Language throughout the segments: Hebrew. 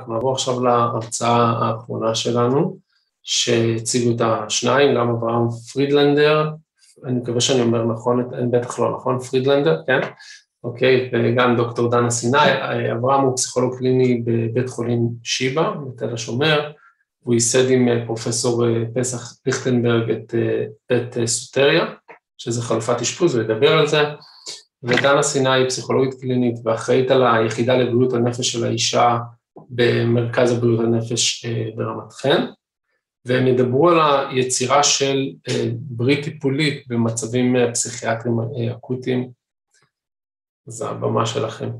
אנחנו נעבור עכשיו להרצאה האחרונה שלנו, שהציגו את השניים, גם אברהם פרידלנדר, אני מקווה שאני אומר נכון, בטח לא נכון, פרידלנדר, כן? אוקיי, וגם דוקטור דנה סיני, אברהם הוא פסיכולוג קליני בבית חולים שיבא, בתל השומר, הוא ייסד עם פרופסור פסח ליכטנברג את בית סוטריה, שזה חלופת אשפוז, ידבר על זה, ודנה סיני היא פסיכולוגית קלינית ואחראית על היחידה לבריאות הנפש של האישה במרכז הבריאות הנפש ברמת חן, והם ידברו על היצירה של ברית טיפולית במצבים פסיכיאטריים אקוטיים. אז הבמה שלכם.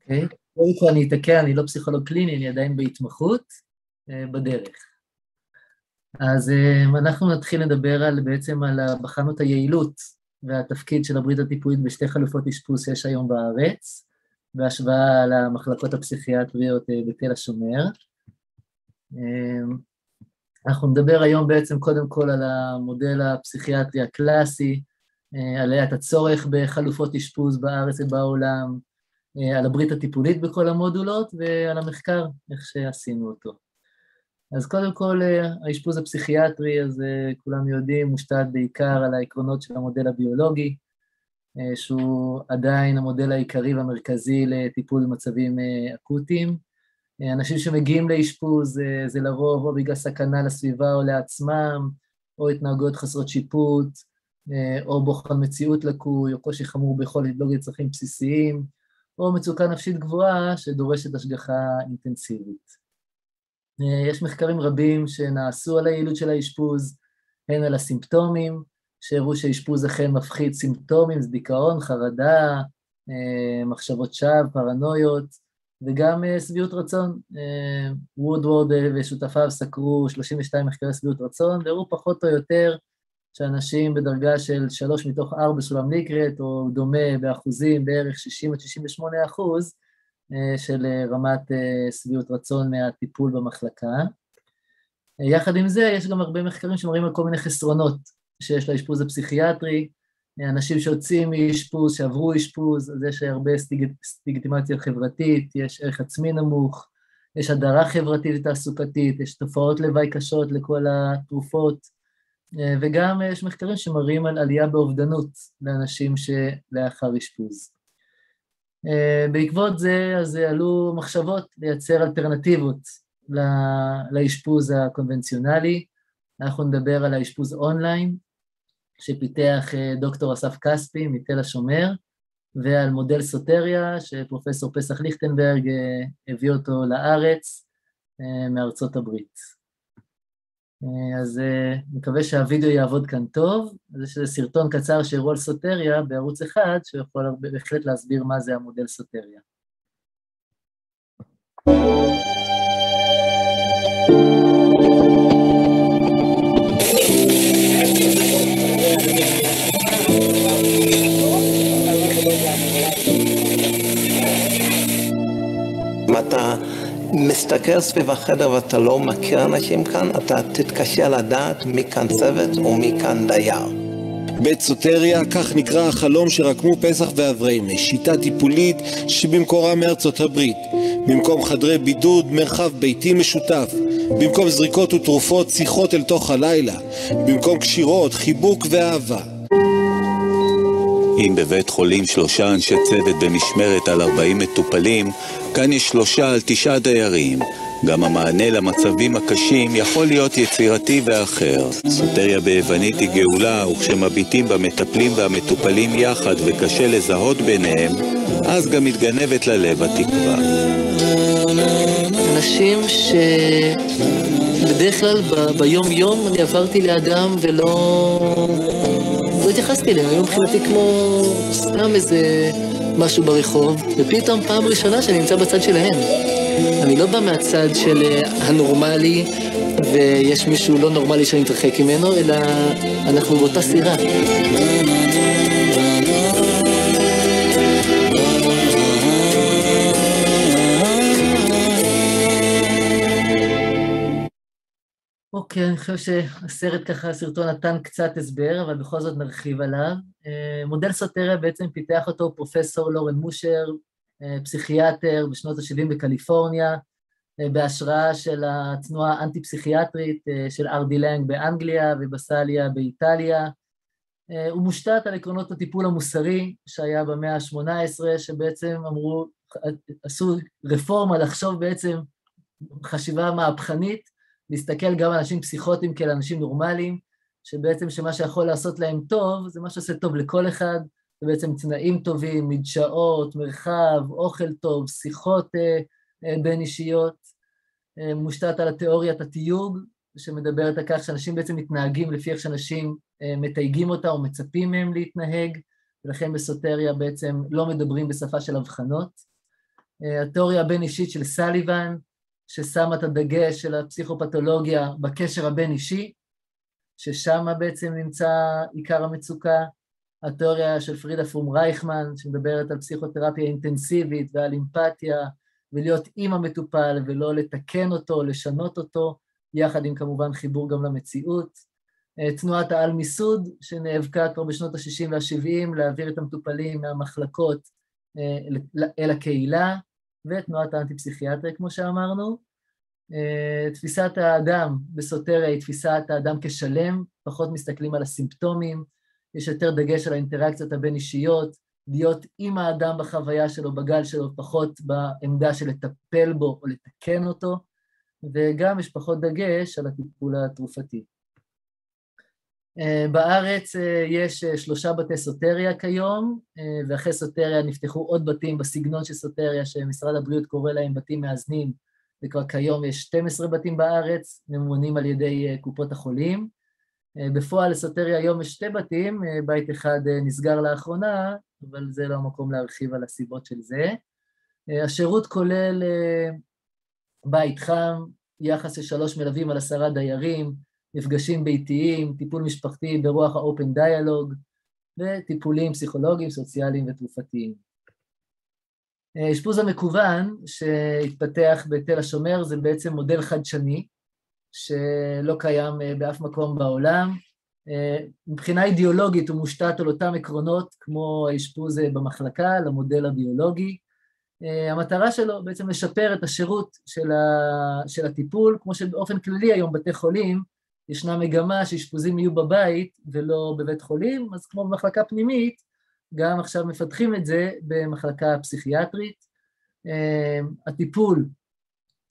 אוקיי, קודם כל אני אתקן, אני לא פסיכולוג קליני, אני עדיין בהתמחות בדרך. אז אנחנו נתחיל לדבר על, בעצם על, בחנו את היעילות והתפקיד של הברית הטיפולית בשתי חלופות אשפוז שיש היום בארץ, בהשוואה למחלקות הפסיכיאטריות בתל השומר. אנחנו נדבר היום בעצם קודם כל על המודל הפסיכיאטרי הקלאסי, על את הצורך בחלופות אשפוז בארץ ובעולם, על הברית הטיפולית בכל המודולות ועל המחקר, איך שעשינו אותו. אז קודם כל, האשפוז הפסיכיאטרי, אז כולם יודעים, מושתת בעיקר על העקרונות של המודל הביולוגי, שהוא עדיין המודל העיקרי והמרכזי לטיפול במצבים אקוטיים. אנשים שמגיעים לאשפוז זה לרוב או בגלל סכנה לסביבה או לעצמם, או התנהגויות חסרות שיפוט, או בוחן מציאות לקוי, או קושי חמור ביכולת לדאוג לצרכים בסיסיים, או מצוקה נפשית גבוהה שדורשת השגחה אינטנסיבית. יש מחקרים רבים שנעשו על היעילות של האשפוז, הן על הסימפטומים, שהראו שהאשפוז אכן מפחית סימפטומים, זה דיכאון, חרדה, מחשבות שווא, פרנויות, וגם שביעות רצון. וודוורד ושותפיו סקרו 32 מחקרי שביעות רצון, והראו פחות או יותר שאנשים בדרגה של 3 מתוך 4 סולם ליקרט, או דומה באחוזים, בערך 60 עד 68 אחוז, של רמת שביעות רצון מהטיפול במחלקה. יחד עם זה, יש גם הרבה מחקרים שמראים על כל מיני חסרונות שיש לאשפוז הפסיכיאטרי, אנשים שיוצאים מאשפוז, שעברו אשפוז, אז יש הרבה סטיגטימציה חברתית, יש ערך עצמי נמוך, יש הדרה חברתית ותעסוקתית, יש תופעות לוואי קשות לכל התרופות, וגם יש מחקרים שמראים על עלייה באובדנות לאנשים שלאחר אשפוז. בעקבות זה, אז עלו מחשבות לייצר אלטרנטיבות לאשפוז הקונבנציונלי. אנחנו נדבר על האשפוז אונליין, שפיתח דוקטור אסף כספי מתל השומר, ועל מודל סוטריה, שפרופסור פסח ליכטנברג הביא אותו לארץ מארצות הברית. אז מקווה שהווידאו יעבוד כאן טוב, אז יש איזה סרטון קצר שהראו על סוטריה בערוץ אחד, שיכול בהחלט להסביר מה זה המודל סוטריה. אם אתה מסתכל סביב החדר ואתה לא מכיר אנשים כאן, אתה תתקשה לדעת מי כאן צוות ומי כאן דייר. בית סוטריה, כך נקרא החלום שרקמו פסח ואבריימה, שיטה טיפולית שבמקורה מארצות הברית. במקום חדרי בידוד, מרחב ביתי משותף. במקום זריקות ותרופות, שיחות אל תוך הלילה. במקום קשירות, חיבוק ואהבה. אם בבית חולים שלושה אנשי צוות במשמרת על 40 מטופלים, כאן יש שלושה על תשעה דיירים. גם המענה למצבים הקשים יכול להיות יצירתי ואחר. סוטריה ביוונית היא גאולה, וכשמביטים במטפלים והמטופלים יחד וקשה לזהות ביניהם, אז גם מתגנבת ללב התקווה. אנשים שבדרך כלל ביום-יום אני עברתי לאדם ולא... לא התייחסתי אליהם, היו מבחינתי כמו סתם איזה משהו ברחוב, ופתאום פעם ראשונה שאני נמצא בצד שלהם. אני לא בא מהצד של הנורמלי, ויש מישהו לא נורמלי שאני מתרחק ממנו, אלא אנחנו באותה סירה. אוקיי, אני חושב שהסרט ככה, הסרטון נתן קצת הסבר, אבל בכל זאת נרחיב עליו. מודל סוטריה בעצם פיתח אותו פרופסור לורן מושר, פסיכיאטר בשנות ה-70 בקליפורניה, בהשראה של התנועה האנטי-פסיכיאטרית של ארדי לנג באנגליה ובסליה באיטליה. הוא מושתת על עקרונות הטיפול המוסרי שהיה במאה ה-18, שבעצם אמרו, עשו רפורמה לחשוב בעצם חשיבה מהפכנית, להסתכל גם על אנשים פסיכוטיים כאל אנשים נורמליים, שבעצם שמה שיכול לעשות להם טוב, זה מה שעושה טוב לכל אחד, זה בעצם תנאים טובים, מדשאות, מרחב, אוכל טוב, שיחות אה, אה, בין אישיות, אה, מושתת על התיאוריית התיוג, שמדברת על כך שאנשים בעצם מתנהגים לפי איך שאנשים אה, מתייגים אותה או מצפים מהם להתנהג, ולכן בסוטריה בעצם לא מדברים בשפה של הבחנות. אה, התיאוריה הבין-אישית של סליבן, ששמה את הדגש של הפסיכופתולוגיה בקשר הבין-אישי, ששם בעצם נמצא עיקר המצוקה, התיאוריה של פרידה פרום רייכמן, שמדברת על פסיכותרפיה אינטנסיבית ועל אמפתיה, ולהיות עם המטופל ולא לתקן אותו, לשנות אותו, יחד עם כמובן חיבור גם למציאות. תנועת העל-מיסוד, שנאבקה כבר בשנות ה-60 וה-70 להעביר את המטופלים מהמחלקות אה, אל הקהילה, ותנועת האנטי-פסיכיאטריה, כמו שאמרנו. אה, תפיסת האדם בסוטריה היא תפיסת האדם כשלם, פחות מסתכלים על הסימפטומים, יש יותר דגש על האינטראקציות הבין-אישיות, להיות עם האדם בחוויה שלו, בגל שלו, פחות בעמדה של לטפל בו או לתקן אותו, וגם יש פחות דגש על הטיפול התרופתי. אה, בארץ אה, יש שלושה בתי סוטריה כיום, ואחרי סוטריה נפתחו עוד בתים בסגנון של סוטריה, שמשרד הבריאות קורא להם בתים מאזנים, וכבר כיום יש 12 בתים בארץ, ממומנים על ידי אה, קופות החולים. אה, בפועל לסוטריה היום יש שתי בתים, אה, בית אחד נסגר לאחרונה, אבל זה לא המקום להרחיב על הסיבות של זה. השירות כולל בית חם, יחס של שלוש מלווים על עשרה דיירים, מפגשים ביתיים, טיפול משפחתי ברוח האופן דיאלוג, וטיפולים פסיכולוגיים, סוציאליים ותרופתיים. האשפוז המקוון שהתפתח בתל השומר זה בעצם מודל חדשני, שלא קיים אה, באף מקום בעולם. אה, מבחינה אידיאולוגית הוא מושתת על אותם עקרונות כמו האשפוז אה, במחלקה, למודל הביולוגי. המטרה שלו בעצם לשפר את השירות של, ה, של הטיפול, כמו שבאופן כללי היום בתי חולים, ישנה מגמה שאשפוזים יהיו בבית ולא בבית חולים, אז כמו במחלקה פנימית, גם עכשיו מפתחים את זה במחלקה פסיכיאטרית. אמ, הטיפול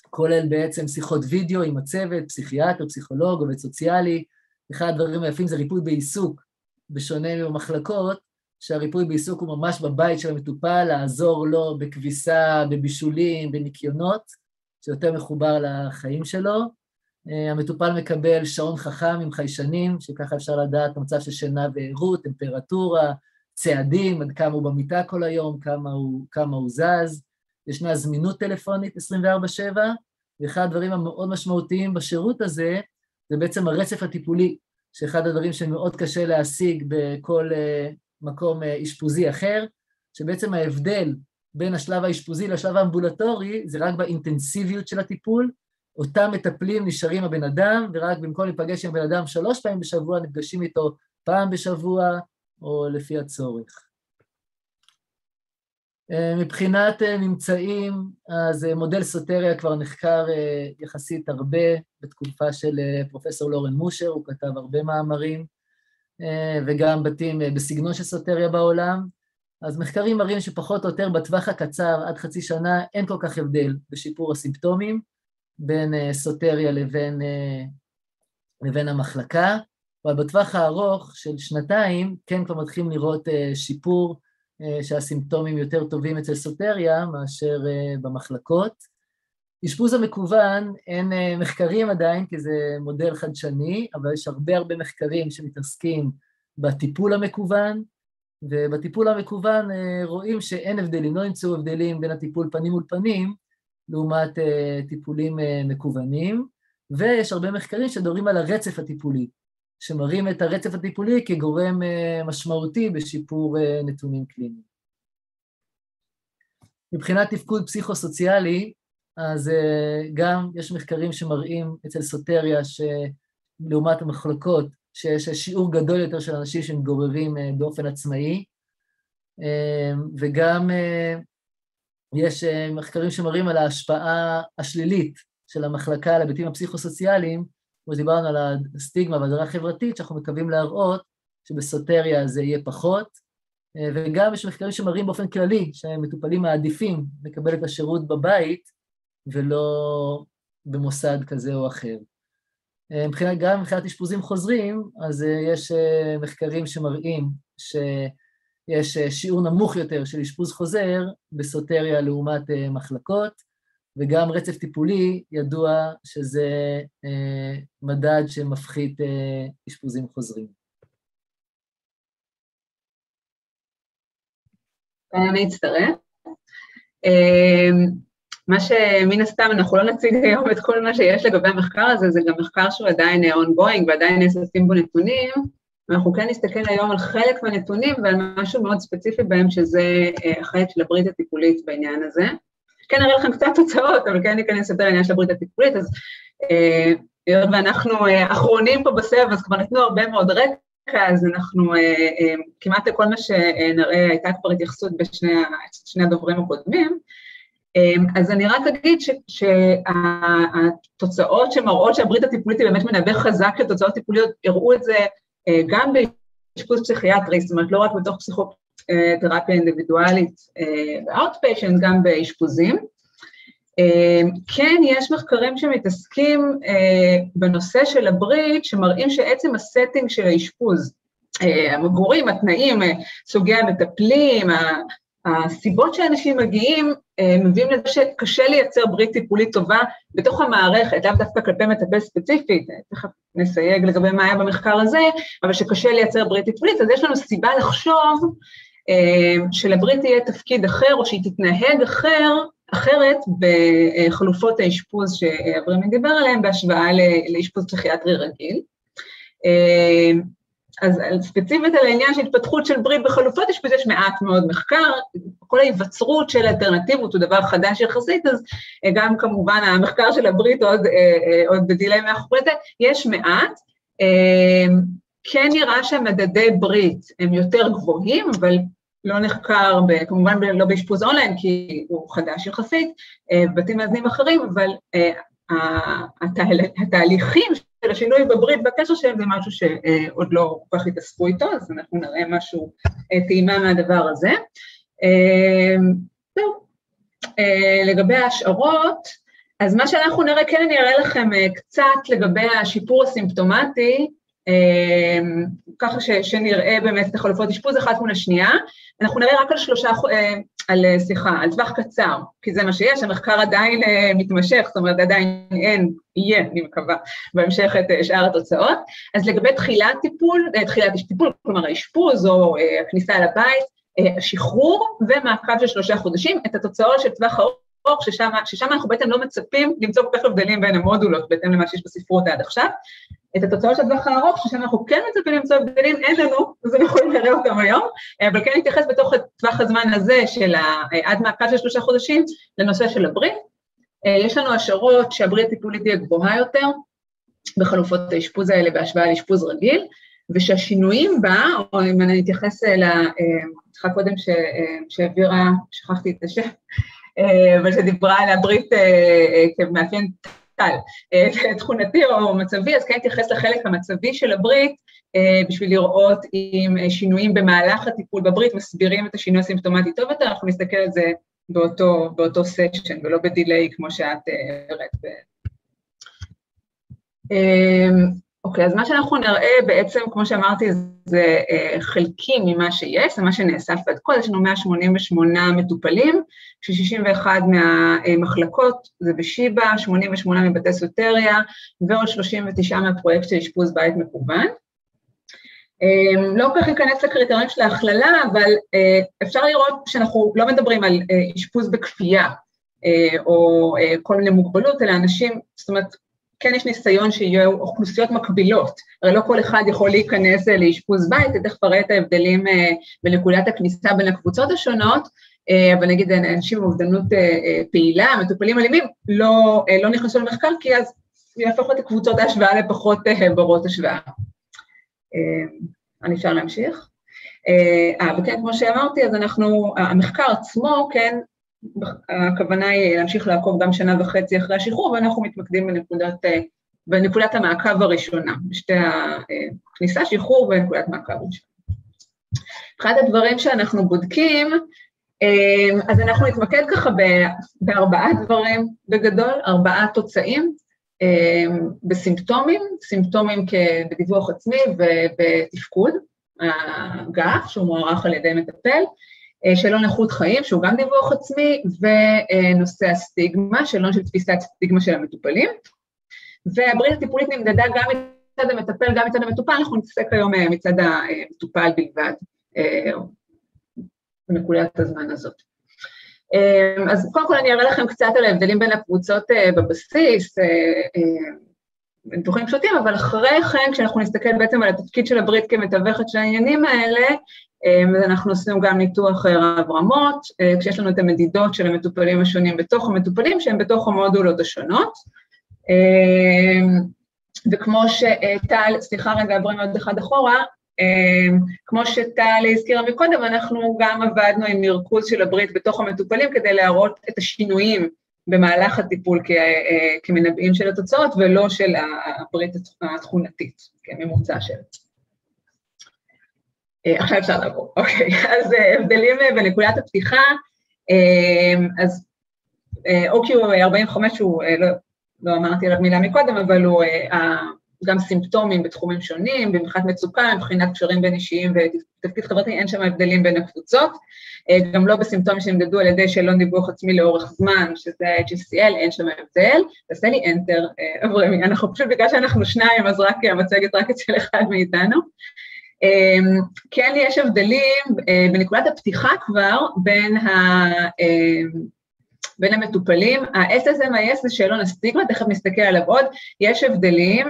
כולל בעצם שיחות וידאו עם הצוות, פסיכיאטר, פסיכולוג, עובד סוציאלי. אחד הדברים היפים זה ריפוי בעיסוק, בשונה ממחלקות, שהריפוי בעיסוק הוא ממש בבית של המטופל, לעזור לו בכביסה, בבישולים, בניקיונות, שיותר מחובר לחיים שלו. אמ, המטופל מקבל שעון חכם עם חיישנים, שככה אפשר לדעת מצב של שינה וערות, טמפרטורה, צעדים, עד כמה הוא במיטה כל היום, כמה הוא, כמה הוא זז, ישנה זמינות טלפונית 24/7, ואחד הדברים המאוד משמעותיים בשירות הזה, זה בעצם הרצף הטיפולי, שאחד הדברים שמאוד קשה להשיג בכל uh, מקום uh, אשפוזי אחר, שבעצם ההבדל בין השלב האשפוזי לשלב האמבולטורי זה רק באינטנסיביות של הטיפול, אותם מטפלים נשארים הבן אדם, ורק במקום להיפגש עם בן אדם שלוש פעמים בשבוע, נפגשים איתו פעם בשבוע, או לפי הצורך. אה, מבחינת אה, ממצאים, אז אה, מודל סוטריה כבר נחקר יחסית הרבה בתקופה של פרופסור לורן מושר, הוא כתב הרבה מאמרים, וגם בתים בסגנון של סוטריה בעולם. אז מחקרים מראים שפחות או יותר בטווח הקצר, עד חצי שנה, אין כל כך הבדל בשיפור הסימפטומים בין סוטריה לבין, לבין המחלקה. אבל בטווח הארוך של שנתיים כן כבר מתחילים לראות uh, שיפור, uh, שהסימפטומים יותר טובים אצל סוטריה מאשר uh, במחלקות. אשפוז המקוון, אין מחקרים עדיין, כי זה מודל חדשני, אבל יש הרבה הרבה מחקרים שמתעסקים בטיפול המקוון, ובטיפול המקוון רואים שאין הבדלים, לא נמצאו הבדלים בין הטיפול פנים מול פנים, לעומת טיפולים מקוונים, ויש הרבה מחקרים שדורים על הרצף הטיפולי. שמראים את הרצף הטיפולי כגורם אה, משמעותי בשיפור אה, נתונים קליניים. מבחינת תפקוד פסיכו-סוציאלי, אז אה, גם יש מחקרים שמראים אצל סוטריה שלעומת המחלקות, שיש שיעור גדול יותר של אנשים שמתגוררים באופן עצמאי, וגם יש מחקרים שמראים על ההשפעה השלילית של המחלקה על ההיבטים הפסיכוסוציאליים, כמו שדיברנו על הסטיגמה והדרה חברתית, שאנחנו מקווים להראות שבסוטריה זה יהיה פחות, וגם יש מחקרים שמראים באופן כללי שמטופלים מעדיפים לקבל את השירות בבית ולא במוסד כזה או אחר. מבחינת, גם מבחינת אשפוזים חוזרים, אז יש מחקרים שמראים שיש שיעור נמוך יותר של אשפוז חוזר בסוטריה לעומת מחלקות, וגם רצף טיפולי ידוע שזה מדד שמפחית אשפוזים חוזרים. אני אצטרף. מה שמן הסתם, אנחנו לא נציג היום את כל מה שיש לגבי המחקר הזה, זה גם מחקר שהוא עדיין ongoing ועדיין נאספים בו נתונים, ואנחנו כן נסתכל היום על חלק מהנתונים ועל משהו מאוד ספציפי בהם, שזה החלק של הברית הטיפולית בעניין הזה. כן אראה לכם קצת תוצאות, אבל כן ניכנס יותר לעניין של הברית הטיפולית, אז היות ואנחנו אחרונים פה בסבב, אז כבר נתנו הרבה מאוד רקע, אז אנחנו כמעט לכל מה שנראה, הייתה כבר התייחסות בשני הדוברים הקודמים, אז אני רק אגיד שהתוצאות שמראות שהברית הטיפולית היא באמת מנבא חזק לתוצאות טיפוליות, הראו את זה גם באשפוז פסיכיאטרי, זאת אומרת לא רק בתוך פסיכותרפיה אינדיבידואלית ב-outpatient, גם באשפוזים. כן, יש מחקרים שמתעסקים בנושא של הברית, שמראים שעצם ה setting של האשפוז, המגורים, התנאים, סוגי המטפלים, הסיבות שאנשים מגיעים, מביאים לזה שקשה לייצר ברית טיפולית טובה בתוך המערכת, לאו דווקא כלפי מטפל ספציפית, תכף נסייג לגבי מה היה במחקר הזה, אבל שקשה לייצר ברית טיפולית, אז יש לנו סיבה לחשוב שלברית תהיה תפקיד אחר, או שהיא תתנהג אחר, אחרת בחלופות האשפוז שאברמי דיבר עליהן, בהשוואה לאשפוז פסיכיאטרי רגיל. אז ספציפית על העניין של התפתחות של ברית בחלופות אשפוז יש מעט מאוד מחקר, כל ההיווצרות של אלטרנטיבות הוא דבר חדש יחסית, אז גם כמובן המחקר של הברית עוד, עוד בדילי מאחורי זה, יש מעט. כן נראה שהמדדי ברית הם יותר גבוהים, אבל לא נחקר, כמובן לא באשפוז אונליין, כי הוא חדש יחסית, בבתים מאזנים אחרים, אבל התהליכים של השינוי בברית והקשר שלהם זה משהו שעוד לא כל כך התאספו איתו, אז אנחנו נראה משהו, טעימה מהדבר הזה. זהו. לגבי ההשערות, אז מה שאנחנו נראה, כן אני אראה לכם קצת לגבי השיפור הסימפטומטי, ככה שנראה באמת את החלופות אשפוז אחת מול השנייה. אנחנו נראה רק על שלושה, על, סליחה, על טווח קצר, כי זה מה שיש, המחקר עדיין מתמשך, זאת אומרת עדיין אין, יהיה, אני מקווה, בהמשך את שאר התוצאות. אז לגבי תחילת טיפול, תחילת טיפול, כלומר האשפוז או הכניסה אל הבית, השחרור ומעקב של שלושה חודשים, את התוצאות של טווח ארוך, ששם, ששם אנחנו בעצם לא מצפים למצוא כל כך הבדלים בין המודולות, בהתאם למה שיש בספרות עד עכשיו. את התוצאות של הטווח הארוך, ששם אנחנו כן מצפים למצוא הבדלים, אין לנו, אז אנחנו יכולים לראה אותם היום, אבל כן נתייחס בתוך טווח הזמן הזה של עד מעקב של שלושה חודשים לנושא של הברית. יש לנו השערות שהברית הטיפולית תהיה גבוהה יותר בחלופות האשפוז האלה בהשוואה לאשפוז רגיל, ושהשינויים בה, או אם אני אתייחס לשיחה קודם שהעבירה, שכחתי את השם, אבל שדיברה על הברית כמאפיין טל, תכונתי או מצבי, אז כן אתייחס לחלק המצבי של הברית, בשביל לראות אם שינויים במהלך הטיפול בברית מסבירים את השינוי הסימפטומטי טוב יותר, אנחנו נסתכל על זה באותו, באותו סשן ולא בדיליי כמו שאת הראית. אוקיי, אז מה שאנחנו נראה בעצם, כמו שאמרתי, זה חלקים ממה שיש, זה מה שנאסף עד כה, יש לנו 188 מטופלים, ש-61 מהמחלקות זה בשיבא, 88 מבתי סוטריה, ועוד 39 מהפרויקט של אשפוז בית מקוון. לא כל כך ניכנס לקריטריון של ההכללה, אבל אפשר לראות שאנחנו לא מדברים על אשפוז בכפייה, או כל מיני מוגבלות, אלא אנשים, זאת אומרת, כן יש ניסיון שיהיו אוכלוסיות מקבילות, הרי לא כל אחד יכול להיכנס לאשפוז בית, תכף אראה את ההבדלים בנקודת הכניסה בין הקבוצות השונות, אבל נגיד אנשים עם אובדנות פעילה, מטופלים אלימים, לא, לא נכנסו למחקר, כי אז יהפוך את הקבוצות ההשוואה לפחות ברות השוואה. אני אפשר להמשיך? אה, וכן, כמו שאמרתי, אז אנחנו, המחקר עצמו, כן, הכוונה היא להמשיך לעקוב גם שנה וחצי אחרי השחרור, ואנחנו מתמקדים בנקודת, בנקודת המעקב הראשונה, בשתי הכניסה, שחרור ונקודת מעקב ראשונה. אחד הדברים שאנחנו בודקים, אז אנחנו נתמקד ככה בארבעה דברים בגדול, ארבעה תוצאים בסימפטומים, סימפטומים בדיווח עצמי ובתפקוד, הגף, שהוא מוערך על ידי מטפל, שאלון איכות חיים, שהוא גם דיווח עצמי, ונושא הסטיגמה, שאלון של תפיסת סטיגמה של המטופלים. והברית הטיפולית נמדדה גם מצד המטפל, גם מצד המטופל, אנחנו נתעסק היום מצד המטופל בלבד, בנקודת הזמן הזאת. אז קודם כל אני אראה לכם קצת על ההבדלים בין הקבוצות בבסיס, ניתוחים פשוטים, אבל אחרי כן, כשאנחנו נסתכל בעצם על התפקיד של הברית כמתווכת של העניינים האלה, אז אנחנו עשינו גם ניתוח רב רמות, כשיש לנו את המדידות של המטופלים השונים בתוך המטופלים, שהם בתוך המודולות השונות. וכמו שטל, סליחה רגע, עברים עוד אחד אחורה, כמו שטל הזכירה מקודם, אנחנו גם עבדנו עם מרכוז של הברית בתוך המטופלים כדי להראות את השינויים במהלך הטיפול כמנבאים של התוצאות, ולא של הברית התכונתית, כממוצע של. עכשיו אפשר לעבור, אוקיי, אז הבדלים בנקודת הפתיחה, אז OQ45 הוא, לא, לא אמרתי עליו מילה מקודם, אבל הוא גם סימפטומים בתחומים שונים, במבחינת מצוקה, מבחינת קשרים בין אישיים ותפקיד חברתי, אין שם הבדלים בין הקבוצות. גם לא בסימפטומים שנמדדו על ידי שאלון דיווח עצמי לאורך זמן, שזה ה-HCL, אין שם הבדל. תעשה לי enter, אברמי, אנחנו פשוט, בגלל שאנחנו שניים, אז רק המצגת רק אצל אחד מאיתנו. כן יש הבדלים בנקודת הפתיחה כבר בין ה... בין המטופלים, ה-SSMIS זה שאלון הסטיגמה, תכף נסתכל עליו עוד, יש הבדלים,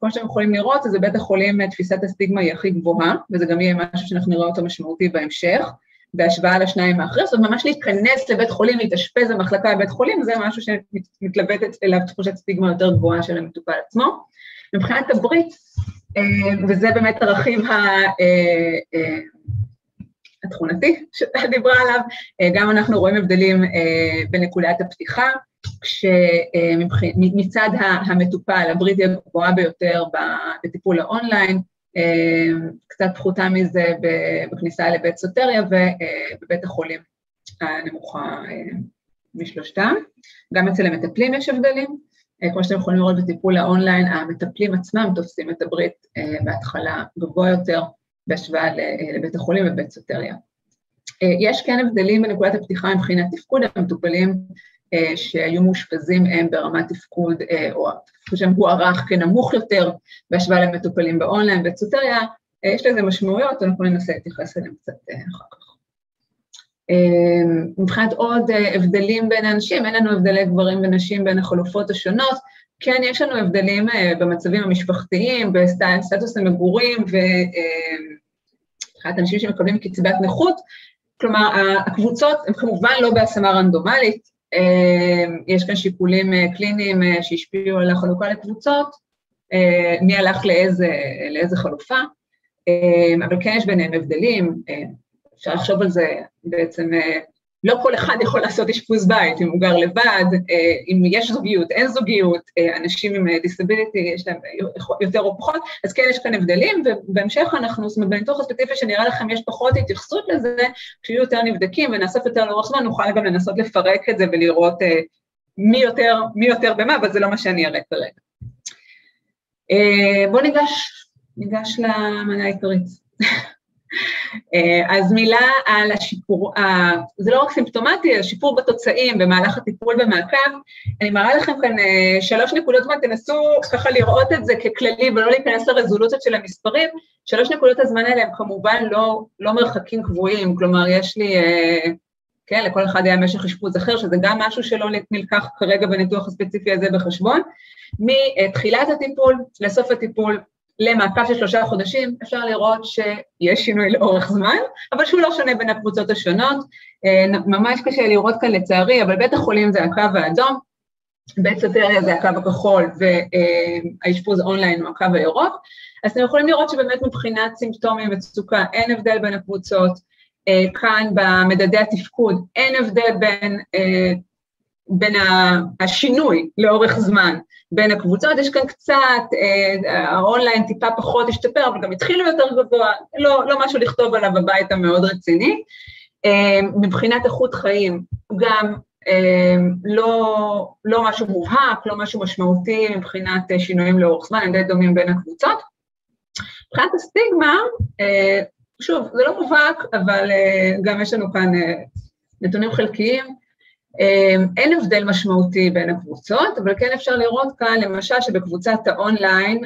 כמו שאתם יכולים לראות, זה בית החולים תפיסת הסטיגמה היא הכי גבוהה, וזה גם יהיה משהו שאנחנו נראה אותו משמעותי בהמשך, בהשוואה לשניים האחרים, זאת אומרת, ממש להיכנס לבית חולים, להתאשפז במחלקה בבית חולים, זה משהו שמתלבטת אליו תחושת סטיגמה יותר גבוהה של המטופל עצמו. מבחינת הברית, וזה באמת הרכיב התכונתי שאתה דיברה עליו, גם אנחנו רואים הבדלים בנקודת הפתיחה, כשמצד המטופל הברית היא הגבוהה ביותר בטיפול האונליין, קצת פחותה מזה בכניסה לבית סוטריה ובבית החולים הנמוכה משלושתם. גם אצל המטפלים יש הבדלים, כמו שאתם יכולים לראות בטיפול האונליין, המטפלים עצמם תופסים את הברית בהתחלה גבוה יותר, בהשוואה לבית החולים ובית סוטריה. יש כן הבדלים בנקודת הפתיחה מבחינת תפקוד המטופלים שהיו מאושפזים הם ברמת תפקוד, או התפקוד שהם הוערך כנמוך יותר בהשוואה למטופלים באונליין, בית סוטריה, יש לזה משמעויות, אנחנו ננסה להתייחס אליהם קצת אחר כך. מבחינת עוד הבדלים בין האנשים, אין לנו הבדלי גברים ונשים בין החלופות השונות, כן, יש לנו הבדלים במצבים המשפחתיים, בסטטוס המגורים ומבחינת אנשים שמקבלים קצבת נכות, כלומר, הקבוצות הן כמובן לא בהשמה רנדומלית, יש כאן שיקולים קליניים שהשפיעו על החלוקה לקבוצות, מי הלך לאיזה, לאיזה חלופה, אבל כן יש ביניהם הבדלים, אפשר לחשוב על זה בעצם, לא כל אחד יכול לעשות אשפוז בית, אם הוא גר לבד, אם יש זוגיות, אין זוגיות, אנשים עם דיסביליטי, יש להם יותר או פחות, אז כן יש כאן הבדלים, ובהמשך אנחנו, זאת אומרת, בניתוח הספציפי שנראה לכם יש פחות התייחסות לזה, כשיהיו יותר נבדקים ונאסף יותר לאורך זמן, נוכל גם לנסות לפרק את זה ולראות מי יותר, מי יותר במה, אבל זה לא מה שאני אראה כרגע. בואו ניגש, ניגש למנה העיקרית. אז מילה על השיפור, זה לא רק סימפטומטי, זה שיפור בתוצאים במהלך הטיפול במעקב. אני מראה לכם כאן שלוש נקודות זמן, תנסו ככה לראות את זה ככללי ולא להיכנס לרזולוציות של המספרים. שלוש נקודות הזמן האלה הם כמובן לא, לא מרחקים קבועים, כלומר יש לי, כן, לכל אחד היה משך אשפוז אחר, שזה גם משהו שלא נלקח כרגע בניתוח הספציפי הזה בחשבון. מתחילת הטיפול לסוף הטיפול, למעקב של שלושה חודשים, אפשר לראות שיש שינוי לאורך זמן, אבל שהוא לא שונה בין הקבוצות השונות. ממש קשה לראות כאן לצערי, אבל בית החולים זה הקו האדום, בית סוטריה זה הקו הכחול, והאשפוז אונליין הוא הקו הירוק. אז אתם יכולים לראות שבאמת מבחינת סימפטומים ומצוקה אין הבדל בין הקבוצות, כאן במדדי התפקוד, אין הבדל בין, בין השינוי לאורך זמן בין הקבוצות, יש כאן קצת, האונליין טיפה פחות השתפר, אבל גם התחילו יותר גבוה, לא, לא משהו לכתוב עליו בבית המאוד רציני. מבחינת איכות חיים, גם לא, לא משהו מובהק, לא משהו משמעותי מבחינת שינויים לאורך זמן, הם די דומים בין הקבוצות. מבחינת הסטיגמה, שוב, זה לא מובהק, אבל גם יש לנו כאן נתונים חלקיים. אין הבדל משמעותי בין הקבוצות, אבל כן אפשר לראות כאן, למשל, שבקבוצת האונליין,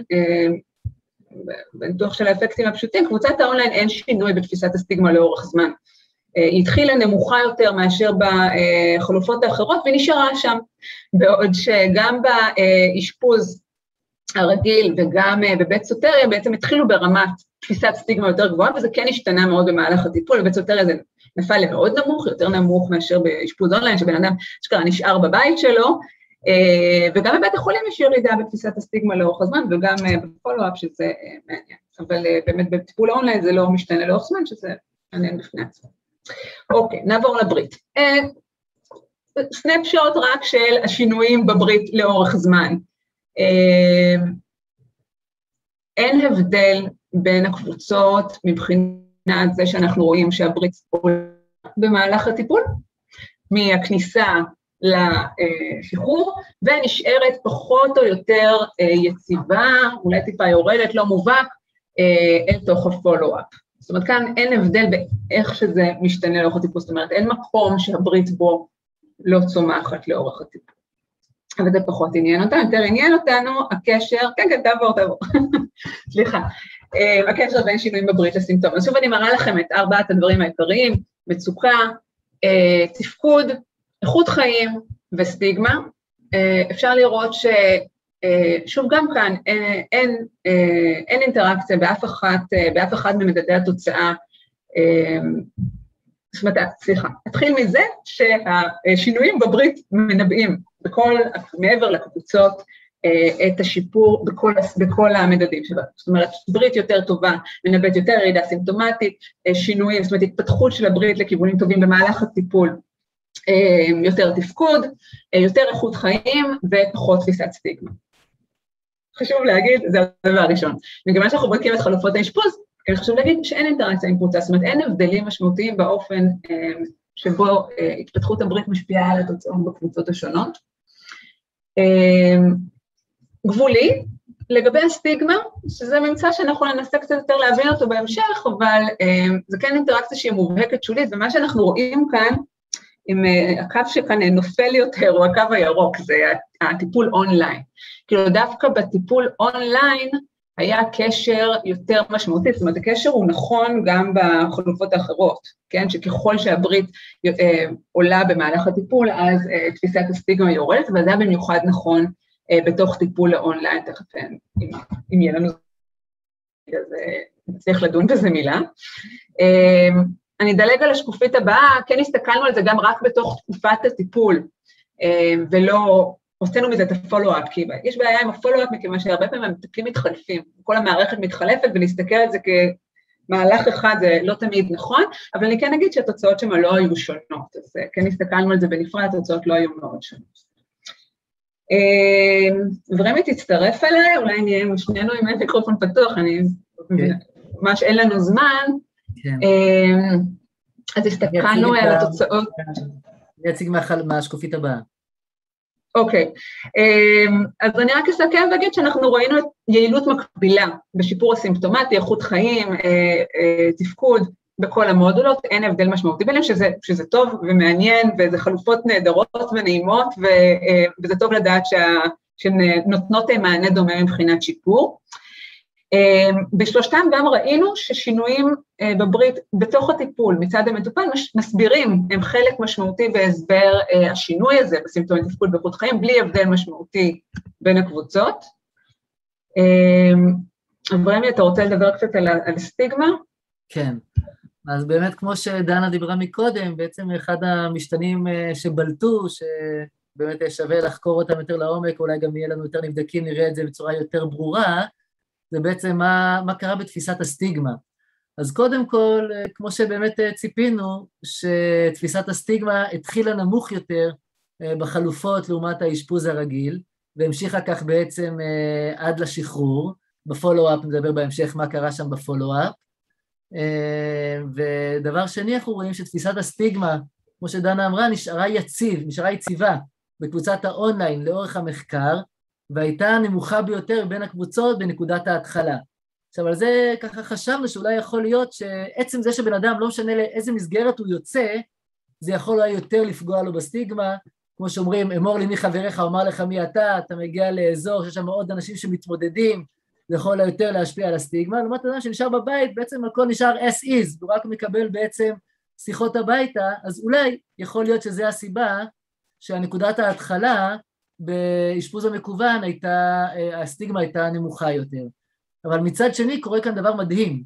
בניתוח של האפקטים הפשוטים, קבוצת האונליין אין שינוי בתפיסת הסטיגמה לאורך זמן. היא התחילה נמוכה יותר מאשר בחלופות האחרות והיא נשארה שם, בעוד שגם באשפוז הרגיל וגם בבית סוטריה בעצם התחילו ברמת תפיסת סטיגמה יותר גבוהה, וזה כן השתנה מאוד במהלך הטיפול, בבית סוטריה זה נפל למאוד נמוך, יותר נמוך מאשר באשפוז אונליין, שבן אדם אשכרה נשאר בבית שלו, וגם בבית החולים יש ירידה בתפיסת הסטיגמה לאורך הזמן, וגם ב follow-up שזה מעניין, אבל באמת בטיפול האונליין זה לא משתנה לאורך זמן, שזה מעניין בפני עצמו. אוקיי, נעבור לברית. snapshot רק של השינויים בברית לאורך זמן. אין הבדל בין הקבוצות מבחינת זה שאנחנו רואים שהברית עולה במהלך הטיפול, מהכניסה לשחרור, ונשארת פחות או יותר יציבה, אולי טיפה יורדת, לא מובהק, אל תוך הפולו-אפ. זאת אומרת, כאן אין הבדל באיך שזה משתנה לאורך הטיפול, זאת אומרת, אין מקום שהברית בו לא צומחת לאורך הטיפול. אבל זה פחות עניין אותנו, יותר עניין אותנו הקשר, כן, כן, תעבור, תעבור, סליחה, הקשר בין שינויים בברית לסימפטום. אז שוב אני מראה לכם את ארבעת הדברים העיקריים, מצוקה, תפקוד, איכות חיים וסטיגמה. אפשר לראות ש... שוב, גם כאן אין, אין, אין אינטראקציה באף אחת, באף אחד ממדדי התוצאה. זאת אומרת, סליחה, אתחיל מזה שהשינויים בברית מנבאים בכל, מעבר לקבוצות, את השיפור בכל, בכל המדדים שלה. זאת אומרת, ברית יותר טובה, מנבאת יותר ירידה סימפטומטית, שינויים, זאת אומרת, התפתחות של הברית לכיוונים טובים במהלך הטיפול, יותר תפקוד, יותר איכות חיים ופחות תפיסת סטיגמה. חשוב להגיד, זה הדבר הראשון. מכיוון שאנחנו בודקים את חלופות האשפוז, חשוב להגיד שאין אינטראקציה עם קבוצה, זאת אומרת, אין הבדלים משמעותיים באופן שבו התפתחות הברית משפיעה על התוצאות בקבוצות השונות. גבולי, לגבי הסטיגמה, שזה ממצא שאנחנו ננסה קצת יותר להבין אותו בהמשך, אבל זה כן אינטראקציה שהיא מובהקת שולית, ומה שאנחנו רואים כאן, עם הקו שכאן נופל יותר, הוא הקו הירוק, זה הטיפול אונליין. כאילו דווקא בטיפול אונליין היה קשר יותר משמעותי, זאת אומרת, הקשר הוא נכון גם בחלופות האחרות, כן? שככל שהברית עולה במהלך הטיפול, אז תפיסת הסטיגמה יורדת, וזה היה במיוחד נכון בתוך טיפול האונליין, תכף אם, אם יהיה לנו... אז נצליח לדון בזה מילה. אני אדלג על השקופית הבאה, כן הסתכלנו על זה גם רק בתוך תקופת הטיפול, ולא הוצאנו מזה את הפולו-אפ, כי יש בעיה עם הפולו-אפ, מכיוון שהרבה פעמים המטפלים מתחלפים, כל המערכת מתחלפת, ולהסתכל על זה כמהלך אחד זה לא תמיד נכון, אבל אני כן אגיד שהתוצאות שם לא היו שונות, אז כן הסתכלנו על זה בנפרד, התוצאות לא היו מאוד שונות. ורמי תצטרף אליי, אולי נהיה עם שנינו עם מיקרופון פתוח, אני ממש אין לנו זמן, אז הסתכלנו על התוצאות. אני אציג מהשקופית הבאה. אוקיי, אז אני רק אסכם ואגיד שאנחנו ראינו את יעילות מקבילה בשיפור הסימפטומטי, איכות חיים, תפקוד בכל המודולות, אין הבדל משמעותי ביניהם, שזה, שזה טוב ומעניין, וזה חלופות נהדרות ונעימות, וזה טוב לדעת שה, שנותנות מענה דומה מבחינת שיפור. בשלושתם גם ראינו ששינויים בברית בתוך הטיפול מצד המטופל מסבירים, הם חלק משמעותי בהסבר השינוי הזה בסימפטומי תפקוד באיכות חיים, בלי הבדל משמעותי בין הקבוצות. אברמי, אתה רוצה לדבר קצת על, על סטיגמה? כן, אז באמת כמו שדנה דיברה מקודם, בעצם אחד המשתנים שבלטו, שבאמת שווה לחקור אותם יותר לעומק, אולי גם יהיה לנו יותר נבדקים, נראה את זה בצורה יותר ברורה, זה בעצם מה, מה קרה בתפיסת הסטיגמה. אז קודם כל, כמו שבאמת ציפינו, שתפיסת הסטיגמה התחילה נמוך יותר בחלופות לעומת האשפוז הרגיל, והמשיכה כך בעצם עד לשחרור. ב follow-up נדבר בהמשך מה קרה שם ב follow-up. ודבר שני, אנחנו רואים שתפיסת הסטיגמה, כמו שדנה אמרה, נשארה יציב, נשארה יציבה בקבוצת האונליין לאורך המחקר, והייתה הנמוכה ביותר בין הקבוצות בנקודת ההתחלה. עכשיו, על זה ככה חשבנו שאולי יכול להיות שעצם זה שבן אדם, לא משנה לאיזה מסגרת הוא יוצא, זה יכול אולי יותר לפגוע לו בסטיגמה, כמו שאומרים, אמור לי מי חבריך, אומר לך מי אתה, אתה מגיע לאזור שיש שם עוד אנשים שמתמודדים, זה יכול יותר להשפיע על הסטיגמה, לעומת אדם שנשאר בבית, בעצם הכל נשאר as is, הוא רק מקבל בעצם שיחות הביתה, אז אולי יכול להיות שזה הסיבה שהנקודת ההתחלה באשפוז המקוון הייתה, הסטיגמה הייתה נמוכה יותר. אבל מצד שני קורה כאן דבר מדהים,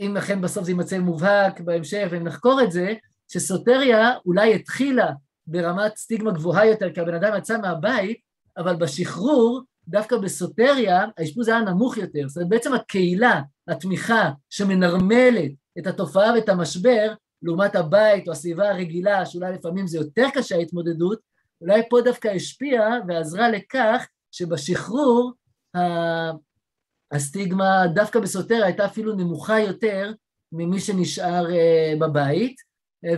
אם אכן בסוף זה יימצא מובהק בהמשך ואם נחקור את זה, שסוטריה אולי התחילה ברמת סטיגמה גבוהה יותר כי הבן אדם יצא מהבית, אבל בשחרור, דווקא בסוטריה, האשפוז היה נמוך יותר. זאת אומרת, בעצם הקהילה, התמיכה שמנרמלת את התופעה ואת המשבר, לעומת הבית או הסביבה הרגילה, שאולי לפעמים זה יותר קשה ההתמודדות, אולי פה דווקא השפיעה ועזרה לכך שבשחרור הסטיגמה דווקא בסוטריה הייתה אפילו נמוכה יותר ממי שנשאר בבית.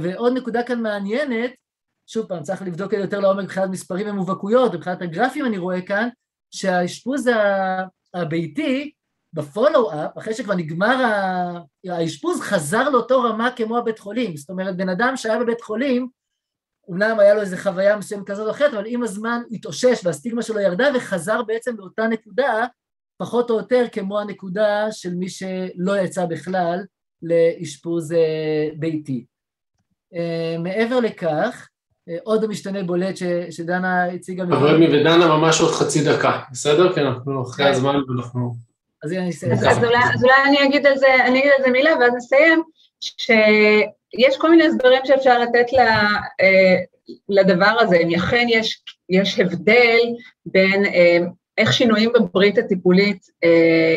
ועוד נקודה כאן מעניינת, שוב פעם, צריך לבדוק את זה יותר לעומק מבחינת מספרים ומובהקויות, מבחינת הגרפים אני רואה כאן, שהאשפוז הביתי בפולו-אפ, אחרי שכבר נגמר האשפוז, חזר לאותו רמה כמו הבית חולים. זאת אומרת, בן אדם שהיה בבית חולים, אומנם היה לו איזו חוויה מסוימת כזאת או אחרת, אבל עם הזמן התאושש והסטיגמה שלו ירדה וחזר בעצם לאותה נקודה, פחות או יותר כמו הנקודה של מי שלא יצא בכלל לאשפוז ביתי. מעבר לכך, עוד משתנה בולט שדנה הציגה... אבל ודנה ממש עוד חצי דקה, בסדר? כי אנחנו אחרי הזמן ואנחנו... אז אולי אני אגיד על זה מילה ואז נסיים, שיש כל מיני הסברים שאפשר לתת לדבר הזה, אם אכן יש הבדל בין איך שינויים בברית הטיפולית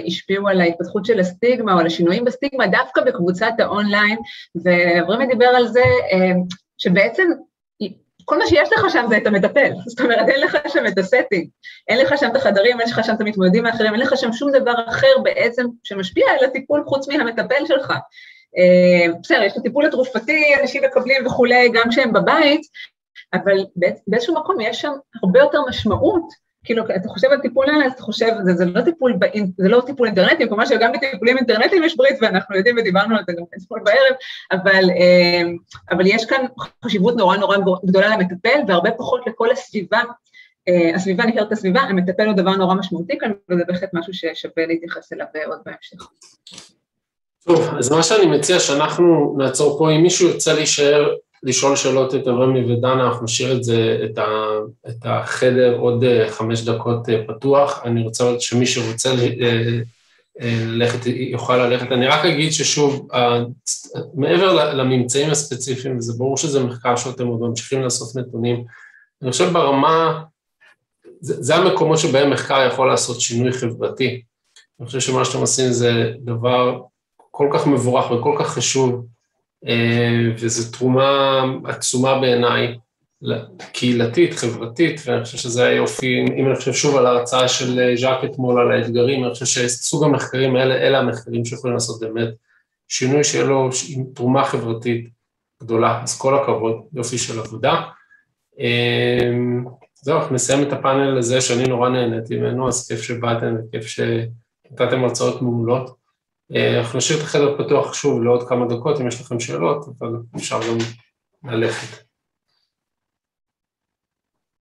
השפיעו על ההתפתחות של הסטיגמה או על השינויים בסטיגמה דווקא בקבוצת האונליין, ואברמי דיבר על זה שבעצם כל מה שיש לך שם זה את המטפל, זאת אומרת, אין לך שם את ה setting, אין לך שם את החדרים, אין לך שם את המתמודדים האחרים, אין לך שם שום דבר אחר בעצם שמשפיע על הטיפול חוץ מהמטפל שלך. בסדר, יש את הטיפול התרופתי, אנשים מקבלים וכולי, גם כשהם בבית, אבל באיזשהו מקום יש שם הרבה יותר משמעות, כאילו, אתה חושב על טיפול נעל"ה, אז אתה חושב, זה, זה לא טיפול, זה לא טיפול אינטרנטי, כלומר שגם בטיפולים אינטרנטיים יש ברית, ואנחנו יודעים ודיברנו על זה גם אתמול בערב, אבל, אבל יש כאן חשיבות נורא נורא גדולה למטפל, והרבה פחות לכל הסביבה, הסביבה נקראת הסביבה, המטפל הוא דבר נורא משמעותי כאן, וזה בהחלט משהו ששווה להתייחס אליו עוד בהמשך. טוב, אז מה שאני מציע שאנחנו נעצור פה, אם מישהו ירצה להישאר לשאול שאלות את רמי ודנה, אנחנו נשאיר את זה, את, ה, את החדר עוד חמש דקות פתוח. אני רוצה שמי שרוצה ללכת, יוכל ללכת. אני רק אגיד ששוב, מעבר לממצאים הספציפיים, וזה ברור שזה מחקר שאתם עוד ממשיכים לאסוף נתונים, אני חושב ברמה, זה, זה המקומות שבהם מחקר יכול לעשות שינוי חברתי. אני חושב שמה שאתם עושים זה דבר כל כך מבורך וכל כך חשוב, וזו תרומה עצומה בעיניי, קהילתית, חברתית, ואני חושב שזה היופי, אם אני חושב שוב על ההרצאה של ז'אק אתמול על האתגרים, אני חושב שסוג המחקרים האלה, אלה המחקרים שיכולים לעשות באמת שינוי שיהיה לו עם תרומה חברתית גדולה, אז כל הכבוד, יופי של עבודה. זהו, אנחנו נסיים את הפאנל הזה שאני נורא נהניתי ממנו, אז כיף שבאתם וכיף שנתתם הרצאות מעולות. אנחנו נשאיר את החדר פתוח שוב לעוד כמה דקות אם יש לכם שאלות, אבל אפשר גם ללכת.